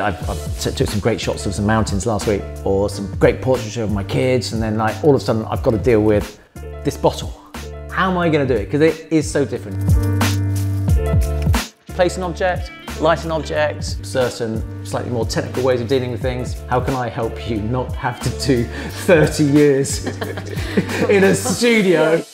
I, I took some great shots of some mountains last week, or some great portraiture of my kids, and then like all of a sudden I've got to deal with this bottle. How am I going to do it? Because it is so different. Place an object, light an object, certain slightly more technical ways of dealing with things. How can I help you not have to do 30 years in a studio?